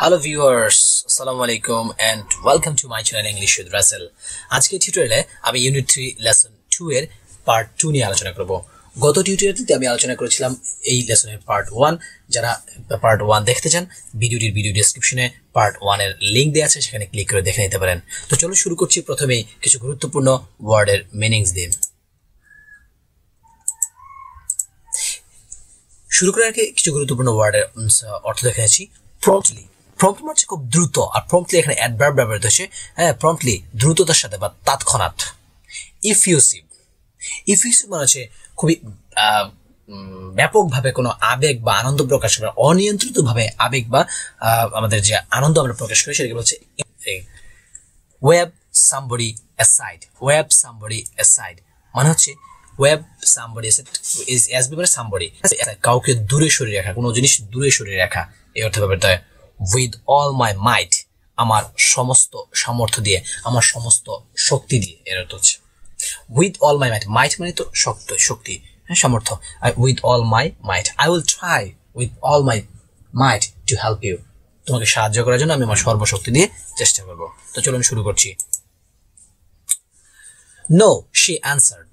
Hello viewers আসসালামু আলাইকুম and welcome to my channel English with Rasel আজকে টিউটোরিয়ালে আমি ইউনিট থ্রি লেসন টু এর পার্ট টু নিয়ে আলোচনা করব। গত টিউটোরিয়ালটিতে আমি আলোচনা করেছিলাম এই লেসনের পার্ট ওয়ান যারা পার্ট ওয়ান দেখতে চান, ভিডিওটির ভিডিও ডিসক্রিপশনে পার্ট ওয়ানের লিঙ্ক দেওয়া আছে, সেখানে ক্লিক করে দেখে নিতে পারেন। তো চলো শুরু করছি প্রথমেই কিছু গুরুত্বপূর্ণ ওয়ার্ডের মিনিংস দিন শুরু করার আগে কিছু গুরুত্বপূর্ণ ওয়ার্ডের অর্থ দেখে প্রম্পটলি প্রম্পট মানে খুব দ্রুত আর প্রম্পটলি এখানে অ্যাডভার্ব ব্যবহৃত হচ্ছে হ্যাঁ প্রম্পটলি দ্রুততার সাথে বা তৎক্ষণাৎ। ইফিউসিভ ইফিউসিভ মানে হচ্ছে খুবই ব্যাপকভাবে কোনো আবেগ বা আনন্দ প্রকাশ করা অনিয়ন্ত্রিতভাবে আবেগ বা আমাদের যে আনন্দ আমরা প্রকাশ করি সেটাকে বলছে wave somebody aside wave somebody aside মানে হচ্ছে wave somebody is as be মানে সামবডি কাউকে দূরে সরিয়ে রাখা, কোনো জিনিস দূরে সরিয়ে রাখা, এই অর্থে হয় উইথ অল মাই মাইট আমার সমস্ত সামর্থ্য দিয়ে, আমার সমস্ত শক্তি দিয়ে এর অর্থ হচ্ছে উইথ অল মাই মাইট মাইট মানে তো শক্ত, শক্তি হ্যাঁ সামর্থ্য। With all my might I will try with all my might to help you তোমাকে সাহায্য করার জন্য আমি আমার সর্বশক্তি দিয়ে চেষ্টা করব। তো চলুন শুরু করছি। নো শি অ্যান্সার্ড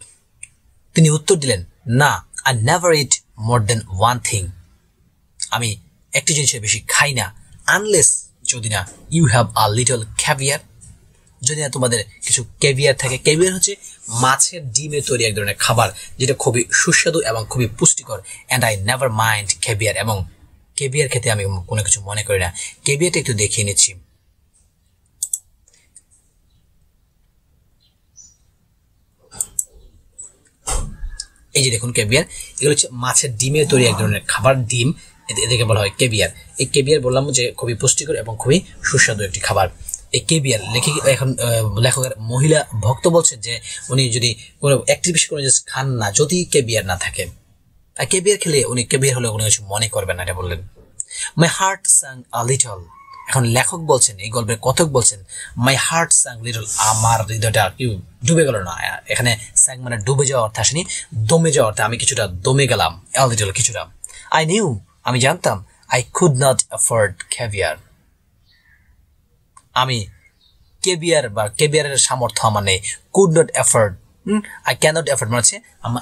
তিনি উত্তর দিলেন, না I never eat more than one thing আমি একটি জিনিসের বেশি খাই না আনলেস যদি না you have a little caviar যদি না তোমাদের কিছু ক্যাভিয়ার থাকে ক্যাভিয়ার হচ্ছে মাছের ডিমের তৈরি এক ধরনের খাবার, যেটা খুবই সুস্বাদু এবং খুবই পুষ্টিকর and I never mind caviar এবং ক্যাভিয়ার খেতে আমি কোনো কিছু মনে করি না। ক্যাভিয়ারটা একটু দেখিয়ে নিচ্ছি। এই যে দেখুন কেবিয়ার এগুলো হচ্ছে মাছের ডিমের তৈরি এক ধরনের খাবার, ডিম। এদেরকে বলা হয় কেবিয়ার এই কেবিয়ার বললাম যে খুবই পুষ্টিকর এবং খুবই সুস্বাদু একটি খাবার। এই কেবিয়ার লেখক এখন লেখকের মহিলা ভক্ত বলছেন যে উনি যদি কোনো একটি বেশি কোনো জিনিস খান না, যদি কেবিয়ার না থাকে। আর কেবিয়ার খেলে উনি কেবিয়ার হলে কোনো কিছু মনে করবেন না, এটা বললেন। My heart Tsang a little এখন লেখক বলছেন, এই গল্পের কথক বলছেন মাই হার্ট সাং লিটল আমার হৃদয়টা কি ডুবে গেল না। এখানে স্যাং মানে ডুবে যাওয়া অর্থে আসেনি, দমে যাওয়া অর্থে আমি কিছুটা দমে গেলাম এল লিটল কিছুটা। আই নিউ আমি জানতাম I could not afford caviar আমি কেবিয়ার বা কেবিয়ারের সামর্থ্য আমার নেই। Could not afford I can not afford মানে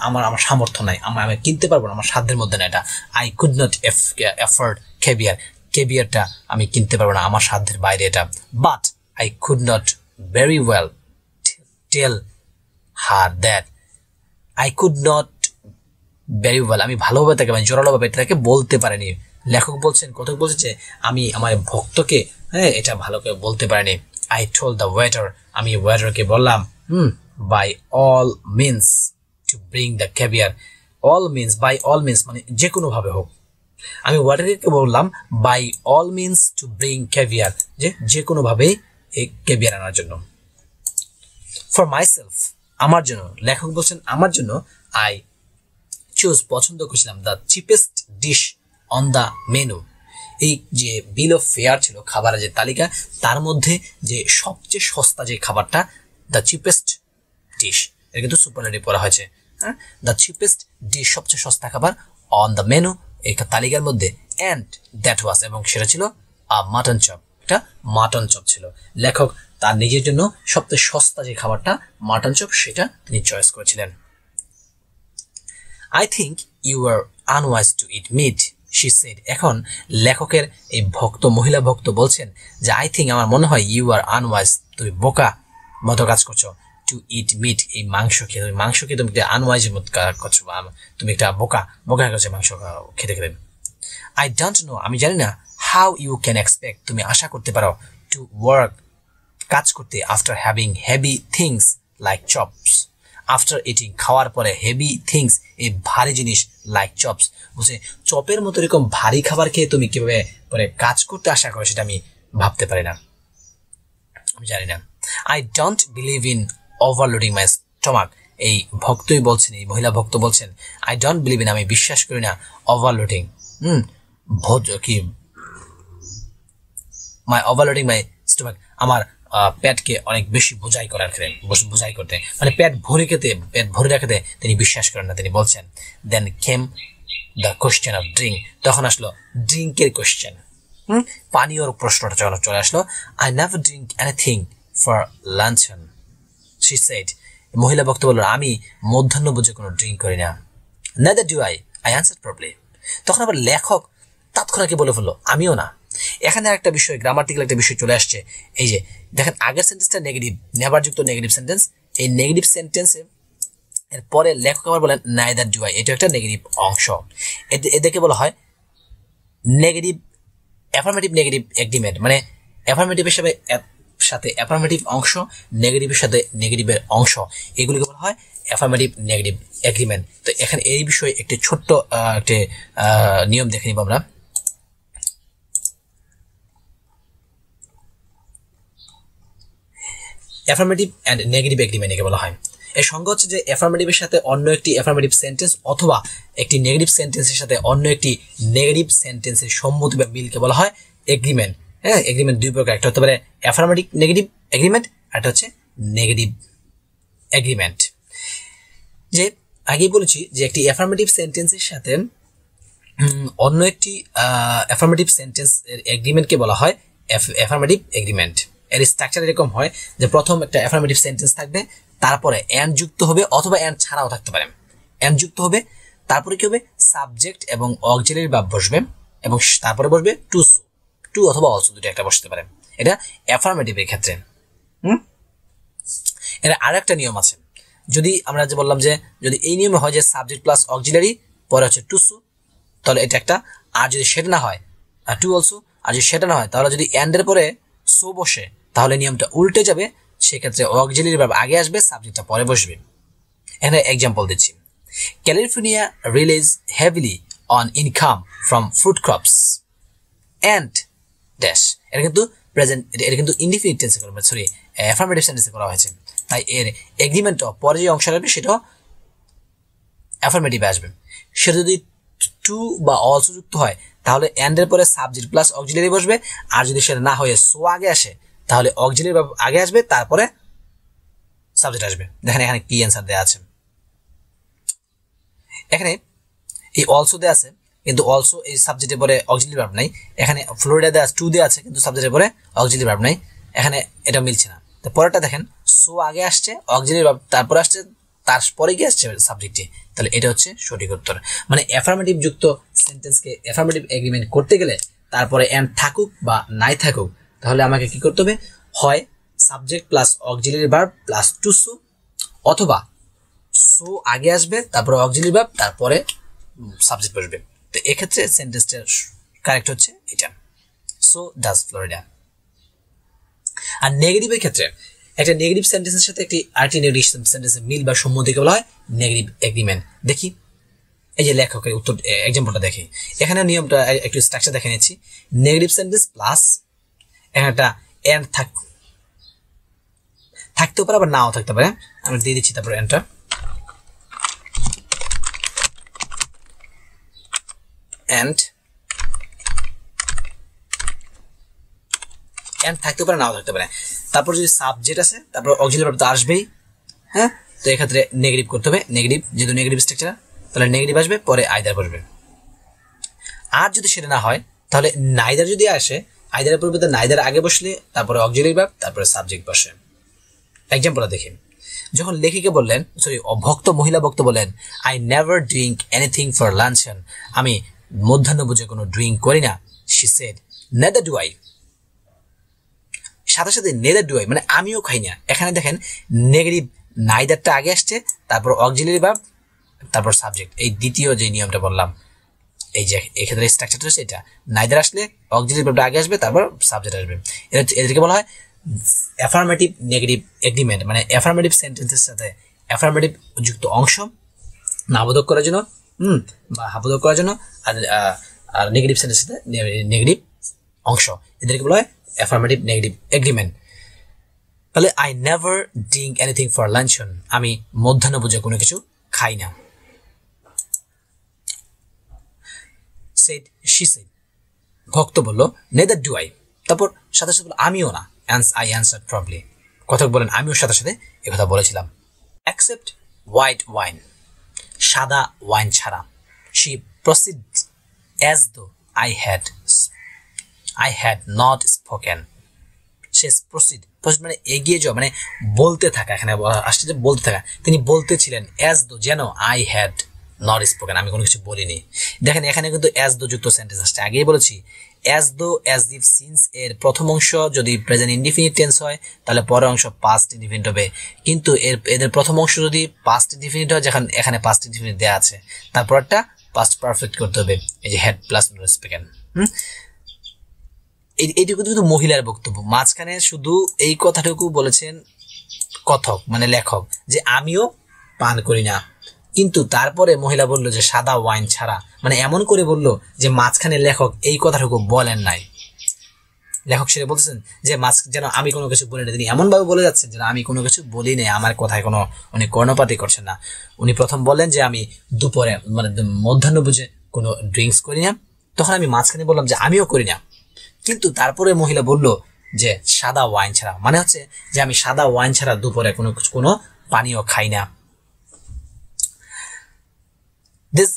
আমার আমার সামর্থ্য নাই। আমার আমি কিনতে পারব না, আমার সাধ্যের মধ্যে না এটা। I could not afford caviar কেবিয়ারটা আমি কিনতে পারব না, আমার সাধ্যের বাইরে এটা। But I could not very well tell her that I could not well আমি ভালোভাবে তাকে মানে জোরালোভাবে তাকে বলতে পারিনি। লেখক বলছেন, কথক বলছে যে, আমি আমার ভক্তকে হ্যাঁ এটা ভালো করে বলতে পারিনি। আই টোল দ্য ওয়েটার আমি ওয়েটারকে বললাম, হুম by all means to bring the caviar all means by all means মানে যে কোনোভাবে হোক। আমি ওয়াটারকে বললাম by all means to bring caviar যে যে কোনোভাবেই এই ক্যাভিয়ার আনার জন্য। ফর মাইসেলফ আমার জন্য, লেখক বলছেন, আমার জন্য আই চুজ পছন্দ করেছিলাম the cheapest dish on the menu এই যে বিল অফ ফেয়ার ছিল, খাবারের যে তালিকা, তার মধ্যে যে সবচেয়ে সস্তা যে খাবারটা দ্য চিপেস্ট ডিশ এটা কিন্তু সুপারলারি পড়া হয়েছে। হ্যাঁ? দ্য চিপেস্ট ডিশ সবচেয়ে সস্তা খাবার অন দ্য মেনু এই তালিকার মধ্যে অ্যান্ড দ্যাট ওয়াজ এবং সেটা ছিল, আ মাটন চপ একটা মাটন চপ ছিল। লেখক তার নিজের জন্য সবচেয়ে সস্তা যে খাবারটা মাটন চপ সেটা তিনি চয়েস করেছিলেন। I think you are unwise to eat meat she said এখন লেখকের এই ভক্ত, মহিলা ভক্ত বলছেন যে আই থিঙ্ক আমার মনে হয় ইউ আর আনওয়াইজ তুমি বোকা মতো কাজ করছ টু ইট মিট এই মাংস খেয়ে। তুমি মাংস খেয়ে তুমি একটা আনওয়াইজের মতো করছ বা তুমি একটা বোকা বোকা করছ মাংস খেতে খেতে। আই ডোন্ট নো আমি জানি না হাউ ইউ ক্যান এক্সপেক্ট তুমি আশা করতে পারো টু ওয়ার্ক কাজ করতে after having heavy things like chops after eating খাওয়ার পরে হেভি থিংস এই ভারী জিনিস লাইক চপস বলছে, চপের মতো এরকম ভারী খাবার খেয়ে তুমি কীভাবে পরে কাজ করতে আশা করো সেটা আমি ভাবতে পারি না। আমি জানি না। I don't believe in overloading my stomach এই ভক্তই বলছেন, এই মহিলা ভক্ত বলছেন আই ডোন্ট বিলিভ ইন আমি বিশ্বাস করি না ওভারলোডিং হুম, ভোজ, কি? মাই ওভারলোডিং মাই স্টমাক আমার পেটকে অনেক বেশি বোঝাই করার ক্ষেত্রে বোঝাই করতে। মানে পেট ভরে খেতে, পেট ভরে রাখাতে তিনি বিশ্বাস করেন না। তিনি বলছেন then came the question of drink তখন আসলো ড্রিঙ্কের কোশ্চেন পানীয়র প্রশ্নটা চলে চলে আসলো। I never drink anything for luncheon she said মহিলা বক্তা বলল, আমি মধ্যাহ্ন বুঝে কোনো ড্রিঙ্ক করি না। Neither do I I answer probably তখন আবার লেখক তৎক্ষণাৎ বলে ফেলল, আমিও না। এখানে একটা বিষয় গ্রামাটিক্যাল একটা বিষয় চলে আসছে। এই যে, দেখেন, আগের সেন্টেন্সটা নেগেটিভ নেভার যুক্ত নেগেটিভ সেন্টেন্স এই নেগেটিভ সেন্টেন্সে এরপরে লেখক আবার বলেন নাইদার ডু আই এটা একটা নেগেটিভ অংশ। এদেরকে বলা হয় নেগেটিভ অ্যাফার্মেটিভ নেগেটিভ এগ্রিমেন্ট মানে অ্যাফার্মেটিভের সাথে সাথে অ্যাফার্মেটিভ অংশ নেগেটিভের সাথে নেগেটিভের অংশ। এগুলিকে বলা হয় অ্যাফার্মেটিভ নেগেটিভ এগ্রিমেন্ট তো এখানে এই বিষয়ে একটি ছোট্ট একটি নিয়ম দেখে নিব আমরা। অ্যাফার্মেটিভ অ্যান্ড নেগেটিভ এগ্রিমেন্ট একে বলা হয়। এর সঙ্গে হচ্ছে যে অ্যাফার্মেটিভের সাথে অন্য একটি অ্যাফার্মেটিভ সেন্টেন্স অথবা একটি নেগেটিভ সেন্টেন্সের সাথে অন্য একটি নেগেটিভ সেন্টেন্সের সম্মতি বা মিলকে বলা হয় এগ্রিমেন্ট হ্যাঁ এগ্রিমেন্ট দুই প্রকার। একটা হতে পারে অ্যাফার্মেটিভ নেগেটিভ এগ্রিমেন্ট একটা হচ্ছে নেগেটিভ এগ্রিমেন্ট যে আগেই বলেছি যে একটি অ্যাফার্মেটিভ সেন্টেন্সের সাথে অন্য একটি অ্যাফার্মেটিভ সেন্টেন্স এগ্রিমেন্টকে বলা হয় অ্যাফার্মেটিভ এগ্রিমেন্ট এর স্ট্রাকচার এরকম হয় যে প্রথম একটা অ্যাফার্মেটিভ সেন্টেন্স থাকবে, তারপরে অ্যান্ড যুক্ত হবে অথবা অ্যান্ড ছাড়াও থাকতে পারে। অ্যান্ড যুক্ত হবে, তারপরে কি হবে? সাবজেক্ট এবং অক্সিলারি ভাব বসবে এবং তারপরে বসবে টু সু টু অথবা অলসো দুটো একটা বসতে পারে। এটা অ্যাফার্মেটিভের ক্ষেত্রে। হুম? এটা আর একটা নিয়ম আছে। যদি আমরা যে বললাম যে, যদি এই নিয়মে হয় যে সাবজেক্ট প্লাস অক্সিলারি পরে হচ্ছে টু সু তাহলে এটা একটা, আর যদি সেটা না হয় টু অলসো আর যদি সেটা না হয়, তাহলে যদি অ্যান্ডের পরে সো বসে তাহলে নিয়মটা উল্টে যাবে। সেক্ষেত্রে অক্সিলারি ভাব আগে আসবে সাবজেক্টটা পরে বসবে। এখানে এক্সাম্পল দিচ্ছি। California relies heavily on income from food crops and dash এটা কিন্তু প্রেজেন্ট এটা কিন্তু ইনডিফিনিট টেন্সে করা সরি অ্যাফার্মেটিভ সেন্টেন্সে করা হয়েছে। তাই এর এগ্রিমেন্টও পরে যে অংশ আসবে, সেটাও অ্যাফার্মেটিভে আসবে। সেটা যদি টু বা অলসো যুক্ত হয়, তাহলে অ্যান্ডের পরে সাবজেক্ট প্লাস অক্সিলারি বসবে। আর যদি সেটা না হয়ে সো আগে আসে তাহলে অক্সিলারি আগে আসবে, তারপরে সাবজেক্ট আসবে। দেখেন এখানে কি অ্যান্সার দেওয়া আছে? এখানে এই অলসো দেওয়া আছে, কিন্তু অলসো এই সাবজেক্টের পরে অক্সিলারি ভার্ব নাই। এখানে ফ্লোরিডা দেওয়া টু দেওয়া আছে, কিন্তু সাবজেক্টের পরে অক্সিলারি ভার্ব নাই। এখানে এটা মিলছে না। তো পরেরটা দেখেন সো আগে আসছে অক্সিলারি ভার্ব তারপরে আসছে, তারপরে কি আসছে সাবজেক্টে তাহলে এটা হচ্ছে সঠিক উত্তর। মানে অ্যাফার্মেটিভ যুক্ত সেন্টেন্সকে অ্যাফার্মেটিভ এগ্রিমেন্ট করতে গেলে তারপরে অ্যান্ড থাকুক বা নাই থাকুক তাহলে আমাকে কি করতে হবে? হয় subject plus auxiliary verb plus too so অথবা সো আগে আসবে, তারপরে অক্সিলারি ভার্ব তারপরে সাবজেক্ট বসবে। তো এক্ষেত্রে সেন্টেন্সটা কারেক্ট হচ্ছে এটা। সো ডাজ ফ্লোরিডা আর নেগেটিভের ক্ষেত্রে একটা নেগেটিভ সেন্টেন্সের সাথে একটি আরেকটি নেগেটিভ সেন্টেন্সের মিল বা সম্মতিকে বলা হয় নেগেটিভ এগ্রিমেন্ট দেখি। এই যে লেখকের উত্তর এক্সাম্পলটা দেখি। এখানে নিয়মটা একটু স্ট্রাকচার দেখে নিচ্ছি। নেগেটিভ সেন্টেন্স প্লাস একটা এন্ড থাক থাকতেও পারে আবার নাও থাকতে পারে। আমি দিয়ে দিচ্ছি তারপরে এন্ডটা এন্ড এন্ড থাকতে পারে, নাও থাকতে পারে। তারপর যদি সাবজেক্ট আছে, তারপর অক্সিলারি ভার্ব তো আসবেই হ্যাঁ? তো এক্ষেত্রে নেগেটিভ করতে হবে। নেগেটিভ যেহেতু নেগেটিভ স্ট্রাকচার তাহলে নেগেটিভ আসবে, পরে আইদার বসবে আর যদি সেটা না হয়, তাহলে নাইদার যদি আসে আইদারের পরিবর্তে নাইদার আগে বসলে, তারপরে অক্সিলারি ভার্ব তারপরে সাবজেক্ট বসে। এক্সাম্পল দেখেন। যখন লেখিকা বললেন সরি ভক্ত মহিলা ভক্ত বলেন I never drink anything for luncheon আমি মধ্যাহ্ন বুঝে কোনো ড্রিঙ্ক করি না she said neither do I সাথে সাথে নেদার ডু আই মানে আমিও খাই না। এখানে দেখেন নেগেটিভ নাইদারটা আগে আসছে, তারপর অক্সিলারি ভার্ব তারপর সাবজেক্ট এই দ্বিতীয় যে নিয়মটা বললাম এই যে এক্ষেত্রে স্ট্রাকচারটা হচ্ছে এটা। নাইদার আসলে অক্সিলারি ভার্বটা আগে আসবে, তারপর সাবজেক্ট আসবে। এদেরকে বলা হয় অ্যাফার্মেটিভ নেগেটিভ এগ্রিমেন্ট মানে অ্যাফার্মেটিভ সেন্টেন্সের সাথে অ্যাফার্মেটিভ যুক্ত অংশ নাবোধক করার জন্য, হুম, বা হাবোধক করার জন্য, আর আর নেগেটিভ সেন্টেন্সের সাথে নেগেটিভ অংশ। এদেরকে বলা হয় অ্যাফার্মেটিভ নেগেটিভ এগ্রিমেন্ট তাহলে I never drink anything for luncheon আমি মধ্যাহ্ন বুঝে কোনো কিছু খাই না। সেড শি সেড ভক্ত বলল নেদার ডু আই তারপর সাথে সাথে আমিও না। আই অ্যান্সার প্রবলি কথক বলেন, আমিও সাথে সাথে কথা বলেছিলাম। অ্যাকসেপ্ট হোয়াইট ওয়াইন সাদা ওয়াইন ছাড়া। She proceed as though I had I had not spoken শেষ প্রসিড প্রসিড মানে এগিয়ে যাওয়া মানে বলতে থাকা, এখানে আসছে যে বলতে থাকা। তিনি বলতেছিলেন অ্যাজ দো যেন আই হ্যাড নট স্পোকেন আমি কোনো কিছু বলিনি। দেখেন, এখানে কিন্তু অ্যাজ দো যুক্ত সেন্টেন্স আসছে। আগেই বলেছি as though as if since এর প্রথম অংশ যদি প্রেজেন্ট ইনডিফিনিট টেন্স হয়, তাহলে পরের অংশ পাস্ট ইনডিফিনিট হবে। কিন্তু এর, এদের প্রথম অংশ যদি পাস্ট ইনডিফিনিট হয়, যেখানে, এখানে পাস্ট ইনডিফিনিট দেওয়া আছে তারপরটা পাস্ট পারফেক্ট করতে হবে। এই যে হেড প্লাস স্পেকেন হুম? এইটুকু কিন্তু মহিলার বক্তব্য। মাঝখানে শুধু এই কথাটুকু বলেছেন কথক মানে লেখক, যে আমিও পান করি না। কিন্তু তারপরে মহিলা বলল যে, সাদা ওয়াইন ছাড়া। মানে এমন করে বলল যে, মাঝখানে লেখক এই কথাটুকু বলেন নাই। লেখক সেটা বলতেছেন যে মাছ যেন আমি কোনো কিছু বলি না তিনি এমনভাবে বলে যাচ্ছেন যেন আমি কোনো কিছু বলি নাই। আমার কথায় কোনো উনি কর্ণপাতি করছেন না। উনি প্রথম বললেন যে, আমি দুপুরে মানে মধ্যাহ্ন বুঝে কোনো ড্রিঙ্কস করি না। তখন আমি মাঝখানে বললাম যে, আমিও করি না। কিন্তু তারপরে মহিলা বলল যে, সাদা ওয়াইন ছাড়া। মানে হচ্ছে যে, আমি সাদা ওয়াইন ছাড়া দুপুরে কোনো কিছু, কোনো পানীয় খাই না। দিস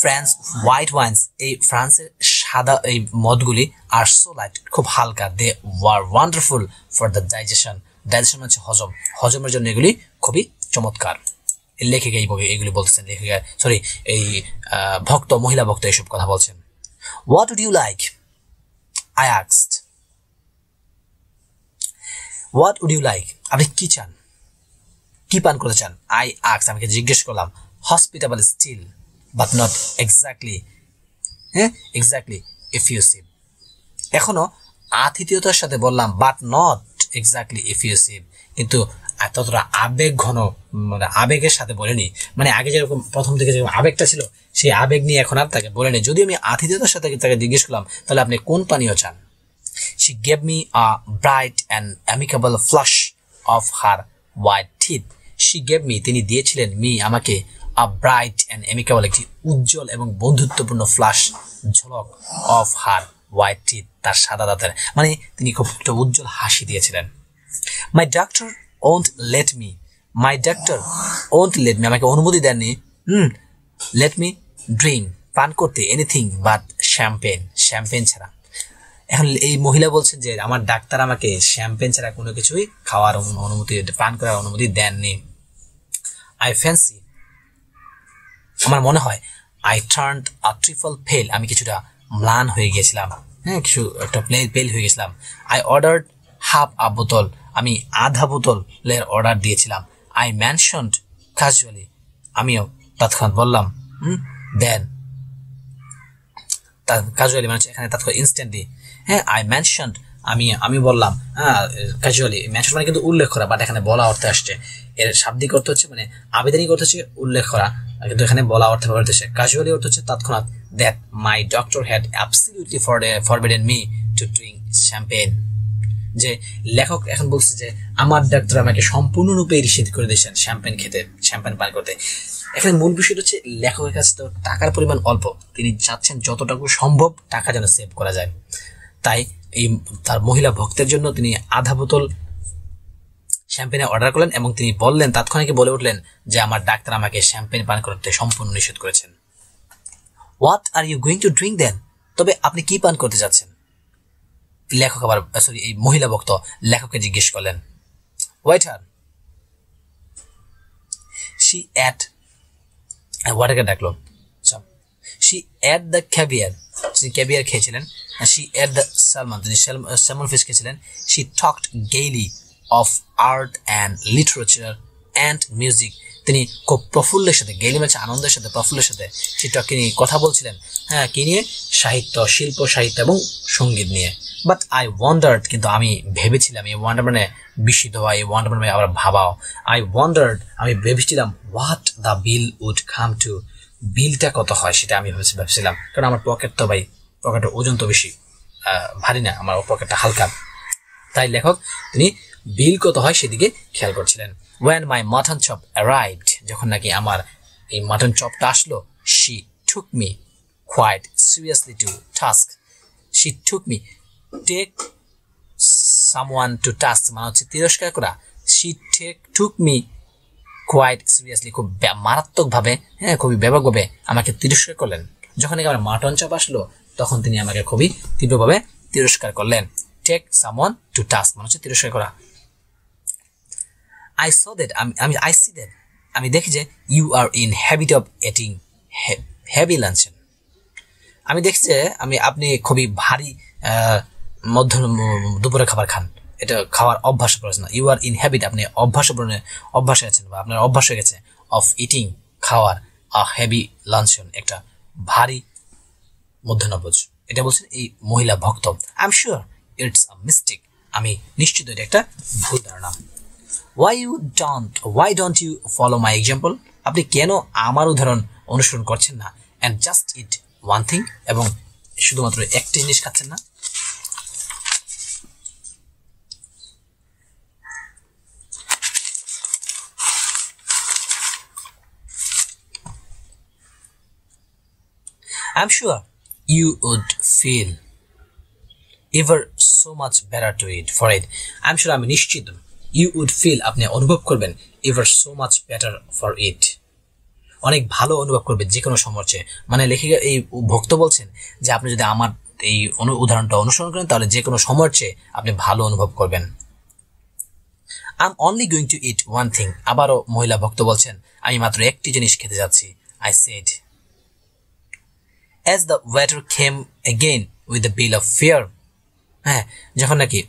ফ্রান্স হোয়াইট ওয়াইন্স এই ফ্রান্সের সাদা এই মদগুলি আর সো লাইট খুব হালকা। They were wonderful for the digestion digestion হচ্ছে হজম। হজমের জন্য এগুলি খুবই চমৎকার। লেখিকা এই এগুলি বলতেছেন লেখিকা সরি এই ভক্ত, মহিলা ভক্ত এইসব কথা বলছেন। What would you like I আক্সড what would you like আপনি কি চান? কি পান করতে চান? আই আক্স আমাকে জিজ্ঞেস করলাম? Hospitable still but not exactly হ্যাঁ এক্স্যাক্টলি এফিউসিভ এখনও আতিথিয়তার সাথে বললাম বাট নট এক্স্যাক্টলি এফিউসিভ কিন্তু ততটা আবেগ ঘন মানে আবেগের সাথে বলেনি। মানে আগে যেরকম প্রথম থেকে যেরকম আবেগটা ছিল, সেই আবেগ নিয়ে এখন আর তাকে বলেনি। যদি আমি আতিথ্যতার সাথে তাকে জিজ্ঞেস করলাম, তাহলে আপনি কোন পানীয় চান? She gave me a bright and amicable flash of her white teeth she gave me তিনি দিয়েছিলেন মি আমাকে আ ব্রাইট অ্যান্ড অ্যামিকেবল একটি উজ্জ্বল এবং বন্ধুত্বপূর্ণ ফ্লাশ ঝলক অফ হার হোয়াইট টিথ তার সাদা দাঁতের। মানে তিনি খুব একটা উজ্জ্বল হাসি দিয়েছিলেন। My doctor won't let me my doctor won't let me আমাকে অনুমতি দেননি। হুম লেট মি ড্রিঙ্ক পান করতে এনিথিং বাট শ্যাম্পেন শ্যাম্পেন ছাড়া। এখন এই মহিলা বলছেন যে, আমার ডাক্তার আমাকে শ্যাম্পেন ছাড়া কোনো কিছুই খাওয়ার অনুমতি, পান করার অনুমতি দেননি। আই ফ্যান্সি আমার মনে হয় I turn a trifle pale আমি কিছুটা ম্লান হয়ে গিয়েছিলাম। হ্যাঁ কিছু একটা প্লে ফেল হয়ে গেছিলাম আই অর্ডার হাফ আ বোতল আমি আধা বোতলের অর্ডার দিয়েছিলাম। আই ম্যানশনড ক্যাজুয়ালি আমিও তৎক্ষণাৎ বললাম দেন। ক্যাজুয়ালি মানে এখানে তৎক্ষণাৎ ইনস্ট্যান্টলি হ্যাঁ আই ম্যানশনড আমি আমি বললাম হ্যাঁ ক্যাজুয়ালি মেনশন মানে কিন্তু উল্লেখ করা বাট এখানে বলা অর্থে আসছে। এর শাব্দিক অর্থ হচ্ছে মানে আবেদনিক অর্থ হচ্ছে উল্লেখ করা কিন্তু এখানে বলা অর্থে ব্যবহৃত হচ্ছে ক্যাজুয়ালি অর্থ হচ্ছে তৎক্ষণাৎ that my doctor had absolutely for forbidden me to drink champagne যে লেখক এখন বলছে যে, আমার ডাক্তার আমাকে সম্পূর্ণরূপে নিষেধ করে দিয়েছেন শ্যাম্পেন খেতে শ্যাম্পেন পান করতে। এখানে মূল বিষয়টা হচ্ছে, লেখকের কাছে তো টাকার পরিমাণ অল্প, তিনি চাচ্ছেন যতটুকু সম্ভব টাকা যেন সেভ করা যায়। তাই এই তার মহিলা ভক্তের জন্য তিনি আধা বোতল শ্যাম্পেনে অর্ডার করলেন এবং তিনি বললেন, তাৎক্ষণিক বলে উঠলেন যে আমার ডাক্তার আমাকে শ্যাম্পেন পান করতে সম্পূর্ণ নিষেধ করেছেন। What are you going to drink then তবে আপনি কি পান করতে যাচ্ছেন? লেখক আবার সরি এই মহিলা ভক্ত লেখককে জিজ্ঞেস করলেন ওয়েটার শি অ্যাট ওয়াটারকে ডাকলো। শি অ্যাট দ্য ক্যাবিয়ার তিনি ক্যাবিয়ার খেয়েছিলেন। শি অ্যাট দ্য সালমান তিনি স্যামন ফিশ খেয়েছিলেন she talked gaily of art and literature and music তিনি খুব প্রফুল্লের সাথে গেলি ম্যাচ আনন্দের সাথে, প্রফুল্লের সাথে সেটাকে নিয়ে কথা বলছিলেন। হ্যাঁ কি নিয়ে? সাহিত্য, শিল্প, সাহিত্য এবং সংগীত নিয়ে। বাট আই ওয়ান্ডার্ড কিন্তু আমি ভেবেছিলাম, এই ওয়ান্ডার মানে বিস্মিত হওয়া, এই ওয়ান্ডার মানে আবার ভাবাও। আই ওয়ান্ডার্ড আমি ভেবেছিলাম what the bill would come to বিলটা কত হয়? সেটা আমি ভেবেছি ভেবেছিলাম। কারণ আমার পকেট তো ভাই পকেটের ওজন তো বেশি ভারী না, আমার পকেটটা হালকা। তাই লেখক, তিনি বিল কত হয় সেদিকে খেয়াল করছিলেন। When my mutton chop arrived যখন নাকি আমার এই মাটন চপটা আসলো she took me quite seriously to task she took me take someone to task মানে হচ্ছে তিরস্কার করা। She take took me quite seriously খুব মারাত্মকভাবে হ্যাঁ খুবই ব্যাপকভাবে আমাকে তিরস্কার করলেন। যখন আমার মাটন চপ আসলো তখন তিনি আমাকে খুবই তীব্রভাবে তিরস্কার করলেন। টেক সামন টু টাস্ক মানে হচ্ছে তিরস্কার করা। আই সো দ্যাট আমি আমি আই সি দ্যাট আমি দেখি যে you are in habit of eating heavy luncheon আমি দেখছি যে আমি, আপনি খুবই ভারী মধ্য দুপুরে খাবার খান। এটা খাওয়ার অভ্যাস করেছেন ইউ আর ইন হ্যাবিট আপনি অভ্যাস অভ্যাসে আছেন বা আপনার অভ্যাস হয়ে গেছে। অফ ইটিং খাওয়ার আ হেভি লাঞ্চন একটা ভারী মধ্যাহ্নভোজ এটা বলছেন এই মহিলা ভক্ত। I am sure it's a mistake আমি নিশ্চিত এটা একটা ভুল ধারণা। Why you don't why don't you follow my example আপনি কেন আমার উদাহরণ অনুসরণ করছেন না? And just eat one thing এবং শুধুমাত্র একটি জিনিস খাচ্ছেন না। I'm sure you would feel ever so much better to it for it. I'm sure আমি নিশ্চিত you would feel আপনি অনুভব করবেন ever so much better for it. অনেক ভালো অনুভব করবে যে কোনো সময়ের চেয়ে মানে লেখিকা এই ভক্ত বলছেন যে আপনি যদি আমার এই উদাহরণটা অনুসরণ করেন, তাহলে যে কোনো সময়ের চেয়ে আপনি ভালো অনুভব করবেন I only going to eat one thing আবারও মহিলা ভক্ত বলছেন, আমি মাত্র একটি জিনিস খেতে যাচ্ছি I said as the waiter came again with the bill of fare হ্যাঁ যখন নাকি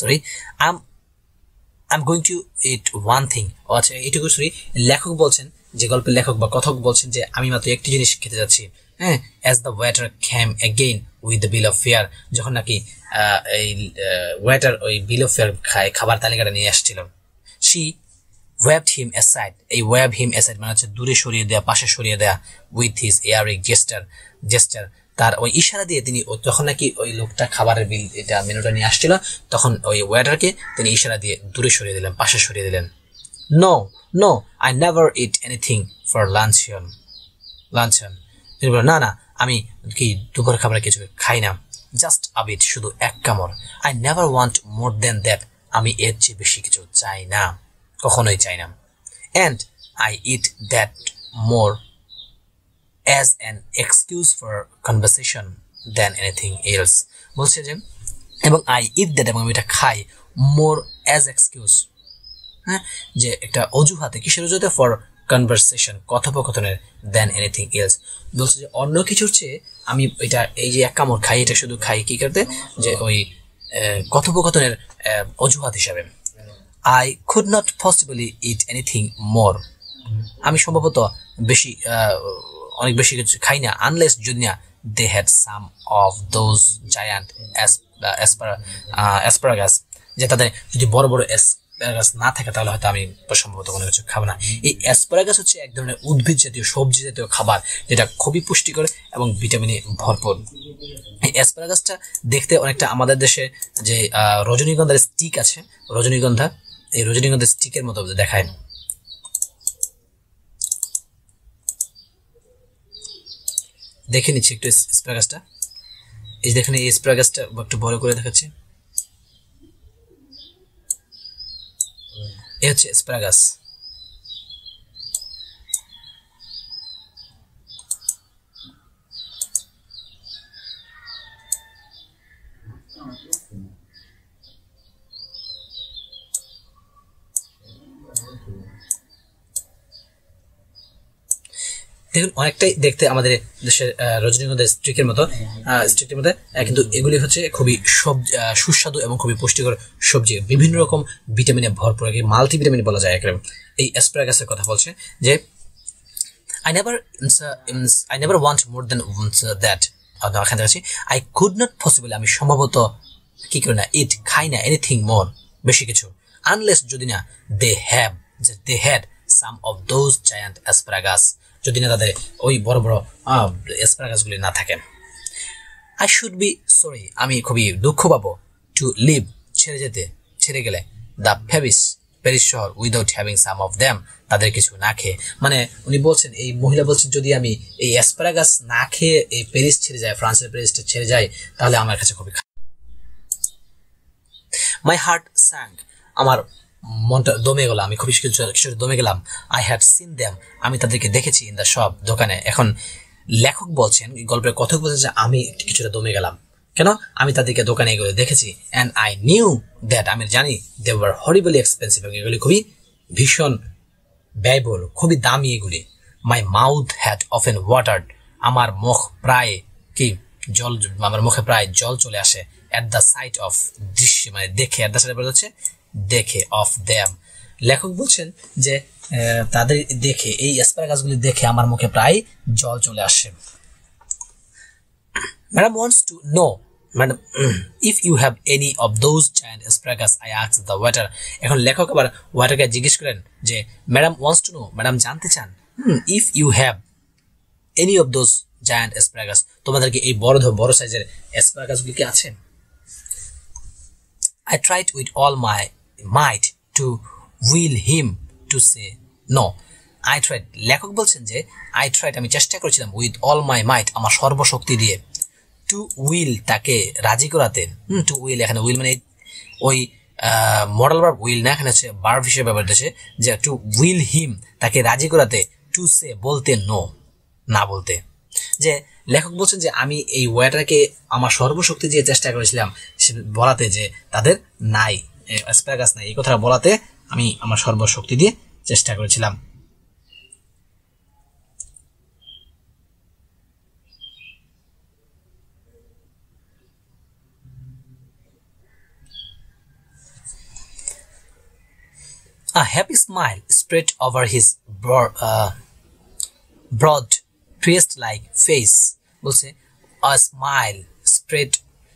sorry um I going to eat one thing আচ্ছা এটুকু সরি লেখক বলছেন, যে গল্পের লেখক বা কথক বলছেন যে আমি মাত্র একটি জিনিস খেতে যাচ্ছি। হ্যাঁ as the waiter came again with the bill of fare যখন নাকি এই ওয়েটার ওই বিল অফ ফেয়ার খায়, খাবার তালিকাটা নিয়ে আসছিল। সি ওয়েবড হিম অ্যাসাইড এই ওয়েব হিম অ্যাসাইড মানে হচ্ছে দূরে সরিয়ে দেওয়া পাশে সরিয়ে দেওয়া with his airy gesture gesture তার ওই ইশারা দিয়ে তিনি যখন নাকি ওই লোকটা খাবারের বিল এটা মেনুটা নিয়ে আসছিল, তখন ওই ওয়েটারকে তিনি ইশারা দিয়ে দূরে সরিয়ে দিলেন, পাশে সরিয়ে দিলেন। No no I never eat anything for luncheon luncheon তিনি বলেন না না, আমি কি দুপুর খাবার কিছু খাই না জাস্ট আবিট শুধু এক কামড়। I never want more than that আমি এর চেয়ে বেশি কিছু চাই না। কখনোই চাই না। And I eat that more as an excuse for conversation than anything else বলছে যে, এবং আই ইট দ্যাট এবং আমি এটা খাই মোর অ্যাজ এক্সকিউজ হ্যাঁ? যে একটা অজুহাতে, কিসের অজুহাতে? ফর কনভারসেশন কথোপকথনের দেন এনিথিং এলস বলছে যে অন্য কিছুর চেয়ে আমি এটা, এই যে এক কামড় খাই, এটা শুধু খাই কি করতে? যে ওই কথোপকথনের অজুহাত হিসাবে। I could not possibly eat anything more আমি সম্ভবত বেশি অনেক বেশি কিছু খাই না আনলেস যদি না they had some of those giant asparagus যে তাদের যদি বড় বড় অ্যাসপারাগাস না থাকে, তাহলে হয়তো আমি সম্ভবত কোনো কিছু খাব না। এই অ্যাসপারাগাস হচ্ছে এক ধরনের উদ্ভিদ জাতীয়, সবজি জাতীয় খাবার, যেটা খুবই পুষ্টিকর এবং ভিটামিনে ভরপুর। এই অ্যাসপারাগাসটা দেখতে অনেকটা আমাদের দেশে যে রজনীগন্ধার স্টিক আছে, রজনীগন্ধা এই রজনীগন্ধা স্টিকের মতো দেখায় দেখে নিচ্ছি একটু স্প্রে গাছটা এই যে দেখেন এই স্প্রে গাছটা একটু বড় করে দেখাচ্ছি। এ হচ্ছে স্প্রে গাছ দেখুন, অনেকটাই দেখতে আমাদের দেশের রজনীগন্ধা স্ট্রিকের মতো স্ট্রিকের মধ্যে কিন্তু এগুলি হচ্ছে খুবই সবজি সুস্বাদু এবং খুবই পুষ্টিকর সবজি। বিভিন্ন রকম ভিটামিনে ভরপুর মাল্টিভিটামিন বলা যায় একরকম এই অ্যাসপ্রাগাসের কথা বলছে যে I never I never want more than that এখানে দেখাচ্ছি আই কুড নট পসিবল আমি সম্ভবত কি করি না ইট খাই না এনিথিং মোর বেশি কিছু আনলেস যদি না দে হ্যাভ যে they had some of those giant asparagus যদি না তাদের ওই বড় বড় গাছগুলি না থাকে। আই শুড বি সরি আমি খুবই দুঃখ পাবো টু লিভ ছেড়ে যেতে, ছেড়ে গেলে। দ্য ফেবিস প্যারিস শহর without having some of them তাদের কিছু না খেয়ে। মানে উনি বলছেন, এই মহিলা বলছেন, যদি আমি এই অ্যাসপারাগাস না খেয়ে এই প্যারিস ছেড়ে যায় ফ্রান্সের প্যারিসটা ছেড়ে যায় তাহলে আমার কাছে খুবই মাই হার্ট স্যাঙ্ক আমার মনটা দমে গেল আমি খুবই কিছু কিছু দমে গেলাম। আই হ্যাড সিন দ্যাম আমি তাদেরকে দেখেছি ইন দ্য সব দোকানে। এখন লেখক বলছেন, গল্পের কথক বলছেন যে আমি কিছুটা দমে গেলাম। কেন? আমি তাদেরকে দোকানে এগুলো দেখেছি। অ্যান্ড আই নিউ দ্যাট আমি জানি দে ওয়ার হরিবলি এক্সপেন্সিভ এবং এগুলি খুবই ভীষণ ব্যয়বহুল, খুবই দামি এগুলি। My mouth had often watered আমার মুখ প্রায় কি জল, আমার মুখে প্রায় জল চলে আসে। অ্যাট দ্য সাইট অফ দৃশ্য মানে দেখে অ্যাট দ্য সাইড বলা হচ্ছে দেখে অফ দ্যাম লেখক বলছেন যে তাদের দেখে, এই গাছগুলি দেখে আমার মুখে প্রায় জল চলে আসে। Madam wants to know madam if you have any of those giant asparagus I আক্স the waiter এখন লেখক আবার ওয়াটারকে জিজ্ঞেস করেন যে madam wants to know madam জানতে চান? If you have any of those giant asparagus তোমাদেরকে এই বড় বড় সাইজের অ্যাসপ্রাগাসগুলি কি আছে? I tried with all my might to will him to say no I tried লেখক বলছেন যে আই ট্রাইড আমি চেষ্টা করেছিলাম উইথ অল মাই মাইট আমার সর্বশক্তি দিয়ে টু উইল তাকে রাজি করাতে। হুম টু উইল এখানে উইল মানে ওই মডেল বার উইল না, এখানে হচ্ছে বার্ভ হিসেবে ব্যবহৃত হচ্ছে যে টু উইল হিম তাকে রাজি করাতে টু সে বলতে নো না বলতে। যে লেখক বলছেন যে, আমি এই ওয়াটারকে আমার সর্বশক্তি দিয়ে চেষ্টা করেছিলাম বলাতে যে তাদের নাই। স্প্যাগাস নাই এই কথাটা বলাতে আমি আমার সর্বশক্তি দিয়ে চেষ্টা করেছিলাম A happy smile spread over his broad, uh, broad priest-like face বলছে a smile spread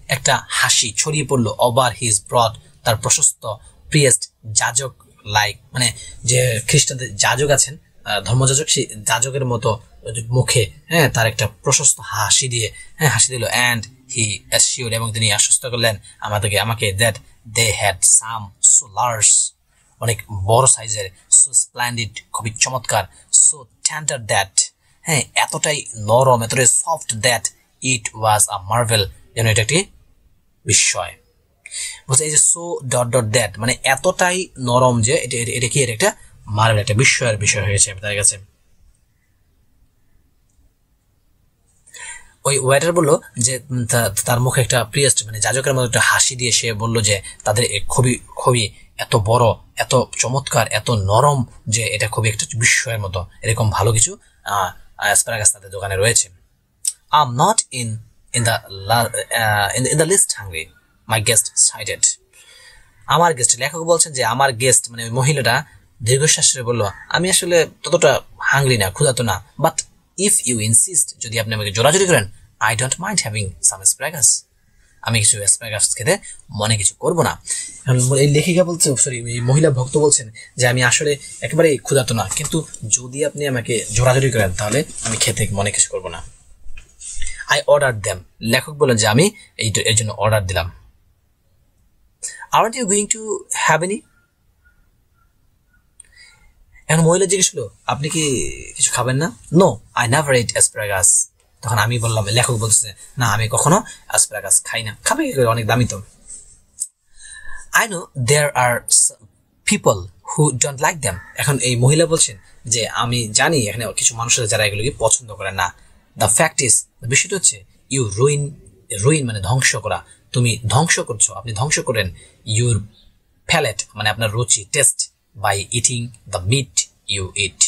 একটা হাসি ছড়িয়ে পড়ল ওভার হিজ ব্রড তার প্রশস্ত, প্রিয়েস্ট যাজক লাইক মানে যে খ্রিস্টানদের যাজক আছেন ধর্মযাজক, সেই যাজকের মতো মুখে হ্যাঁ তার একটা প্রশস্ত হাসি দিয়ে হ্যাঁ হাসি দিল। অ্যান্ড হি অ্যাসিওর এবং তিনি আশ্বস্ত করলেন, আমাদেরকে, আমাকে দ্যাট দে হ্যাড সাম সোলার্স অনেক বড় সাইজের সো স্প্ল্যান্ডিড খুবই চমৎকার সো ট্যান্ডার দ্যাট হ্যাঁ এতটাই নরম, এতটাই soft that it was a marvel যেন এটা একটি বিস্ময় বলছে, এই যে সো ডট ডট দ্যাট মানে এতটাই নরম যে এটা এটা কি একটা মার্বেল একটা বিস্ময়ের বিষয় হয়েছে তার কাছে। ওই ওয়েটার বলল যে তার মুখে একটা প্রিয়েস্ট মানে যাজকের মতো একটা হাসি দিয়ে সে বলল যে, তাদের খুবই খুবই এত বড়, এত চমৎকার, এত নরম যে এটা খুবই একটা বিস্ময়ের মতো, এরকম ভালো কিছু অ্যাসপারাগাস তাদের দোকানে রয়েছে। I am not in in the in the list hungry my guest sighed আমার গেস্ট লেখক বলছেন যে আমার গেস্ট মানে ওই মহিলাটা দীর্ঘশ্বাস বলল, আমি আসলে ততটা হাঙ্গরি না ক্ষুধাতো না বাট ইফ ইউ ইনসিস্ট যদি আপনি আমাকে জোরাজোরি করেন I don't mind having some asparagus আমি কিছু স্প্রাগাস খেতে মনে কিছু করব না। এই লেখিকা বলছে সরি এই মহিলা ভক্ত বলছেন যে আমি আসলে একেবারে ক্ষুধাতো না, কিন্তু যদি আপনি আমাকে জোরাজোরি করেন, তাহলে আমি খেতে মনে কিছু করব না। আই অর্ডার দেম লেখক বলেন যে আমি এই এর জন্য অর্ডার দিলাম। Aren't you going to have any এখন মহিলা জিজ্ঞেস করল, আপনি কি কিছু খাবেন না? No I never eat asparagus তখন আমি বললাম, লেখক বলছে না, আমি কখনো অ্যাসপ্রাগাস খাই না। খাবে অনেক দামি তো। I know there are people who don't like them এখন এই মহিলা বলছেন যে, আমি জানি এখানে কিছু মানুষের যারা এগুলোকে পছন্দ করে না। দ্য ফ্যাক্ট ইস বিষয়টা হচ্ছে ইউ রুইন রুইন মানে ধ্বংস করা। তুমি ধ্বংস করছ। আপনি ধ্বংস করেন ইউর প্যালেট মানে আপনার রুচি taste by eating the meat you eat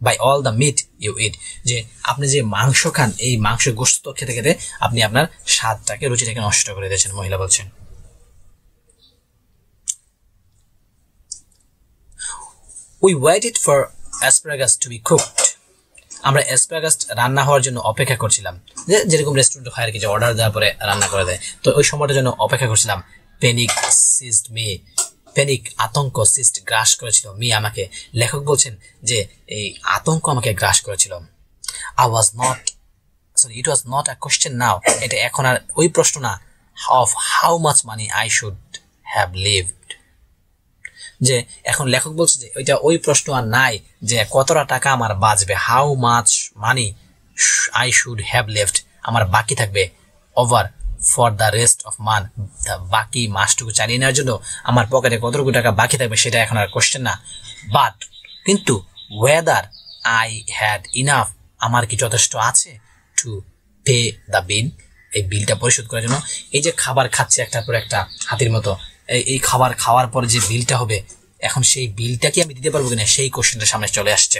by all the meat you eat যে আপনি যে মাংস খান, এই মাংস গোস্ত খেতে খেতে আপনি আপনার স্বাদটাকে, রুচিটাকে নষ্ট করে দিয়েছেন, মহিলা বলছেন। We waited for asparagus to be cooked আমরা অ্যাসপ্রাগাস রান্না হওয়ার জন্য অপেক্ষা করছিলাম। যে যেরকম রেস্টুরেন্টে হয় আর কি যে অর্ডার দেওয়ার পরে রান্না করে দেয়। তো ওই সময়টার জন্য অপেক্ষা করছিলাম। পেনিক সিস্ট মি প্যানিক আতঙ্ক সিস্ট গ্রাস করেছিল। মি আমাকে লেখক বলছেন যে, এই আতঙ্ক আমাকে গ্রাস করেছিল। I was not sorry it was not a question now এটা এখন আর ওই প্রশ্ন না। Of how much money I should have lived যে এখন লেখক বলছে যে ওইটা ওই প্রশ্ন আর নাই যে কতটা টাকা আমার বাঁচবে how much money I should have left আমার বাকি থাকবে over for the rest of month বাকি মাসটুকু চালিয়ে নেওয়ার জন্য আমার পকেটে কতটুকু টাকা বাকি থাকবে সেটা এখন আর কোশ্চেন না। বাট কিন্তু ওয়েদার আই হ্যাড ইনাফ আমার কি যথেষ্ট আছে টু পে দ্য বিল এই বিলটা পরিশোধ করার জন্য এই যে খাবার খাচ্ছে একটার পর একটা হাতির মতো এই খাবার খাওয়ার পরে যে বিলটা হবে, এখন সেই বিলটা কি আমি দিতে পারব কিনা সেই কোশ্চেনটা সামনে চলে আসছে।